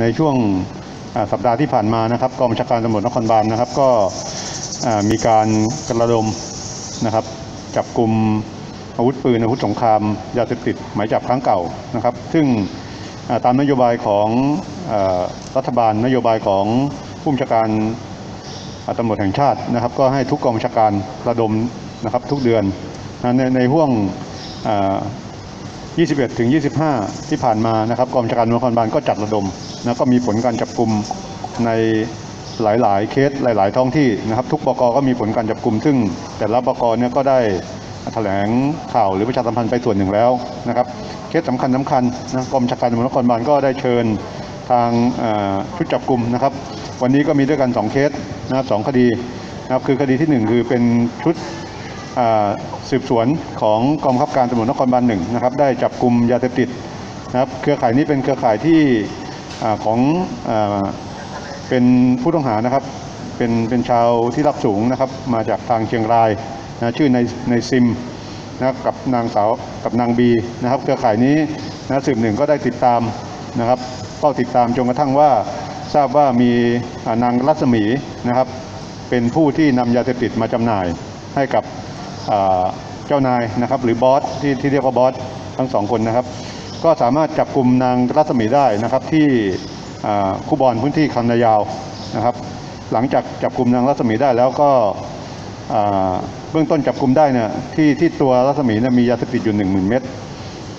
ในช่วงสัปดาห์ที่ผ่านมานะครับกองบัญชาการตำรวจนครบาลนะครับ ก็มีการกระดมนะครับจับกลุ่มอาวุธปืนอาวุธสงครามยาเสพติดหมายจับครั้งเก่านะครับ ซึ่งตามนโยบายของอรัฐบาลนโยบายของผู้บัญชาการตำรวจแห่งชาตินะครับ ก็ให้ทุกกองบัญชาการระดมนะครับทุกเดือนในในห่วง21ถึง25 ที่ผ่านมานะครับกองบัญชาการนครบาลก็จัดระดม นะก็มีผลการจับกลุ่มในหลาย ๆ เคสหลาย ๆ ท้องที่นะครับ ทุกบกก็มีผลการจับกลุ่ม ซึ่งแต่ละบกเนี่ยก็ได้แถลงข่าวหรือประชาสัมพันธ์ไปส่วนหนึ่งแล้วนะครับ เคสสำคัญสำคัญนะกองบัญชาการตำรวจนครบาลก็ได้เชิญทางชุดจับกลุ่มนะครับ วันนี้ก็มีด้วยกัน 2 เคสนะครับสองคดีนะครับคือคดีทีหนึ่1 คือเป็นชุดสืบสวนของกองบังคับการตำรวจนครบาลหนึ่งนะครับได้จับกลุ่มยาเสพติดนะครับเครือข่ายนี้เป็นเครือข่ายที่ อของอเป็นผู้ต้องหานะครับเป็นเป็นชาวที่รับสูงนะครับมาจากทางเชียงรายนะชื่อในในซิมนะกับนางสาวกับนางบีนะครับเครือข่ายนี้นะสืบหนึ่งก็ได้ติดตามนะครับเฝ้าติดตามจนกระทั่งว่าทราบว่ามีนางรัศมีนะครับ เป็นผู้ที่นำยาเสพติดมาจำหน่ายให้กับเจ้านายนะครับ หรือบอสที่ที่เรียกว่าบอสทั้งสองคนนะครับ ก็สามารถจับกลุ่มนางรัศมีได้นะครับที่คูบอนพื้นที่คันนายาวนะครับ หลังจากจับกลุ่มนางรัศมีได้แล้วก็เบื้องต้นจับกลุ่มได้เนี่ยที่ที่ตัวรัศมีเนี่ยมียาเสพติดอยู่ 1 0,000 เม็ด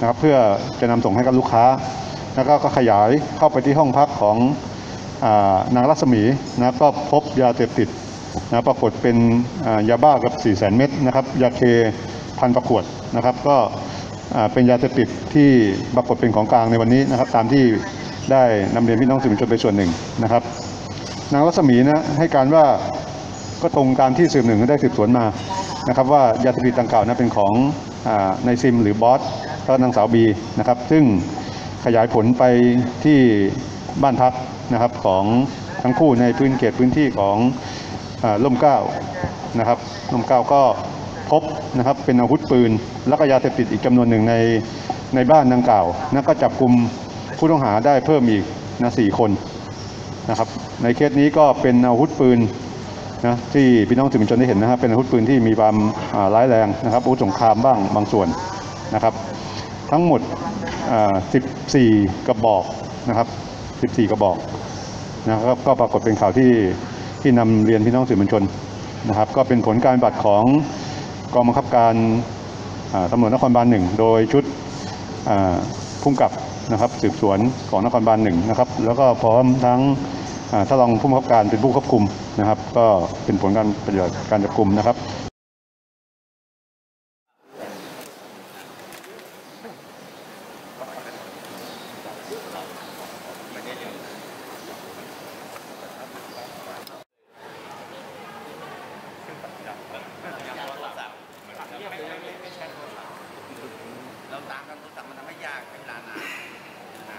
นะครับเพื่อจะนำส่งให้กับลูกค้า แล้วก็ขยายเข้าไปที่ห้องพักของอนางรัศมีนะก็พบยาเสพติดนะปรากฏเป็นยาบ้ากับ 4 0 0 0 0 0 เม็ดนะครับยาเคพันประขวดนะครับก็ เป็นยาเสพติดที่ปรากฏเป็นของกลางในวันนี้นะครับ ตามที่ได้นำเรียนพี่น้องสื่อมวลชนไปส่วนหนึ่งนะครับ นางรัศมีนะให้การว่าก็ตรงตามที่สืบหนึ่งได้สืบสวนมานะครับ ว่ายาเสพติดดังกล่าวนั้นเป็นของอในซิมหรือบอสแล้วก็นางสาวบีนะครับ ซึ่งขยายผลไปที่บ้านพักนะครับของทั้งคู่ในพื้นเขตพื้นที่ของอล่มเก้านะครับล่มเก้าก็ พบนะครับเป็นอาวุธปืน แล้วก็ยาเสพติดอีกจำนวนหนึ่งในในบ้านดังกล่าวนะก็จับกลุ่มผู้ต้องหาได้เพิ่มอีกนะสี่คนนะครับในเคสนี้ก็เป็นอาวุธปืนนะที่พี่น้องสื่อมวลชนได้เห็นนะครับเป็นอาวุธปืนที่มีความร้ายแรงนะครับอาวุธสงครามบ้างบางส่วนนะครับ ทั้งหมด 14 กระบอกนะครับ 14 กระบอกนะครับก็ปรากฏเป็นข่าวที่ที่นำเรียนพี่น้องสื่อมวลชนนะครับ ก็เป็นผลการบัติของ กองบังคับการตำรวจนครบาลหนึ่งโดยชุดพุ่มกับนะครับสืบสวนของนครบาลหนึ่งนะครับ แล้วก็พร้อมทั้งท่านรองผู้บังคับการเป็นผู้ควบคุมนะครับ ก็เป็นผลการปฏิบัติการจับกลุ่มนะครับ เราตามกันโทรศัพท์มันทำให้ยากใช้เวลานานนะ